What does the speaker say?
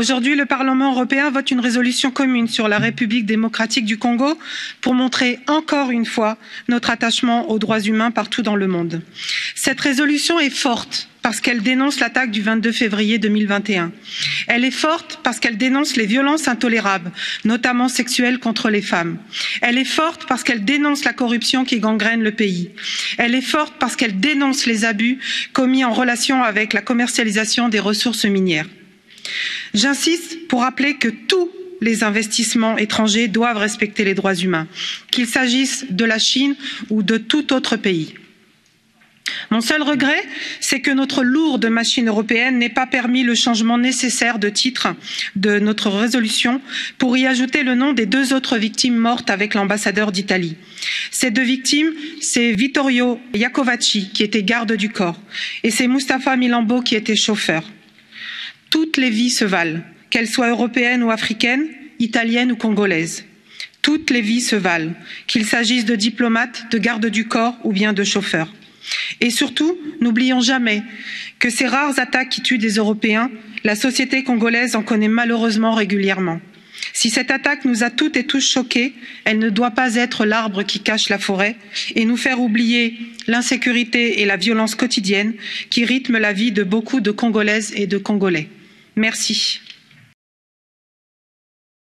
Aujourd'hui, le Parlement européen vote une résolution commune sur la République démocratique du Congo pour montrer encore une fois notre attachement aux droits humains partout dans le monde. Cette résolution est forte parce qu'elle dénonce l'attaque du 22 février 2021. Elle est forte parce qu'elle dénonce les violences intolérables, notamment sexuelles contre les femmes. Elle est forte parce qu'elle dénonce la corruption qui gangrène le pays. Elle est forte parce qu'elle dénonce les abus commis en relation avec la commercialisation des ressources minières. J'insiste pour rappeler que tous les investissements étrangers doivent respecter les droits humains, qu'il s'agisse de la Chine ou de tout autre pays. Mon seul regret, c'est que notre lourde machine européenne n'ait pas permis le changement nécessaire de titre de notre résolution pour y ajouter le nom des deux autres victimes mortes avec l'ambassadeur d'Italie. Ces deux victimes, c'est Vittorio Iacovacci, qui était garde du corps, et c'est Mustapha Milambo, qui était chauffeur. Toutes les vies se valent, qu'elles soient européennes ou africaines, italiennes ou congolaises. Toutes les vies se valent, qu'il s'agisse de diplomates, de gardes du corps ou bien de chauffeurs. Et surtout, n'oublions jamais que ces rares attaques qui tuent des Européens, la société congolaise en connaît malheureusement régulièrement. Si cette attaque nous a toutes et tous choqués, elle ne doit pas être l'arbre qui cache la forêt et nous faire oublier l'insécurité et la violence quotidienne qui rythment la vie de beaucoup de Congolaises et de Congolais. Merci.